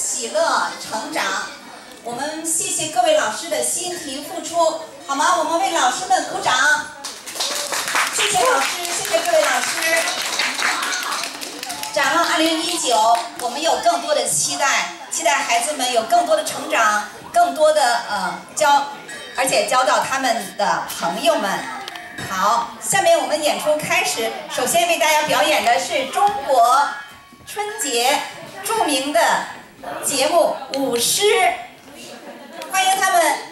喜乐、成长。我们谢谢各位老师的辛勤付出，好吗？我们为老师们鼓掌。谢谢老师，谢谢各位老师。展望二零一九，我们有更多的期待，期待孩子们有更多的成长，更多的呃交，而且交到他们的朋友们。好，下面我们演出开始。首先为大家表演的是中国春节著名的节目舞狮，欢迎他们。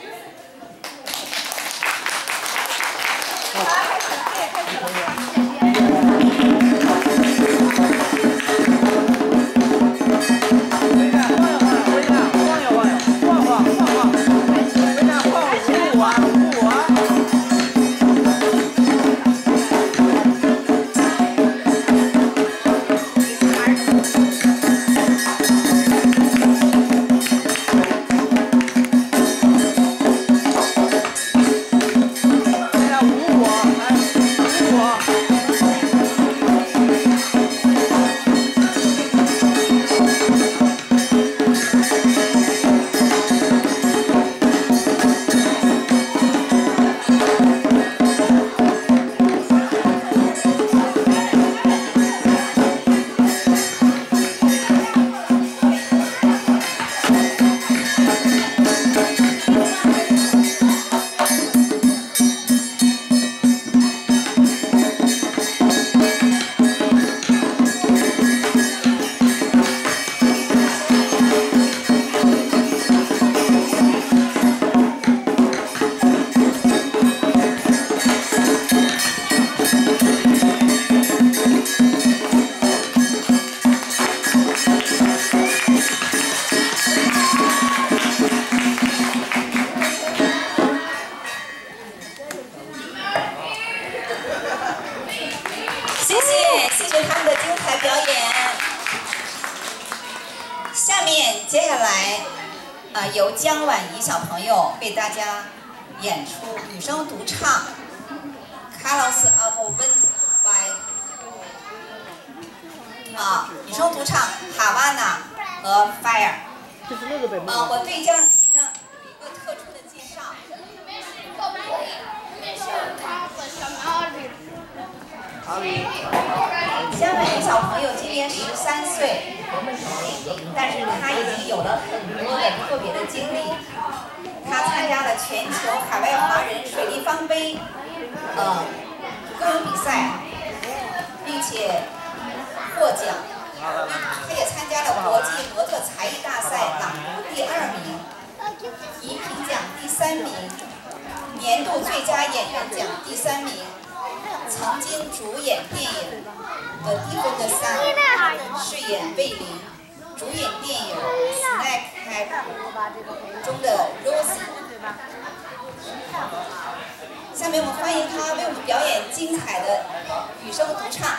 谢谢，谢谢他们的精彩表演。下面接下来，啊、由姜婉怡小朋友为大家演出女生独唱《Colors of Wind by》啊，女生独唱《Havana》和《Fire》。就是那个呗。啊，我对姜婉怡呢有一个特殊的介绍。姜婉怡小朋友今年十三岁，但是他已经有了很多的特别的经历。他参加了全球海外华人水立方杯呃歌咏比赛，并且获奖。他也参加了国际模特才艺大赛朗读第二名，荧屏奖第三名，年度最佳演员奖第三名。曾经主演电影《The Different Sun》，饰演魏玲；主演电影《Snack Head》中的 Rosie。下面我们欢迎她为我们表演精彩的女生独唱。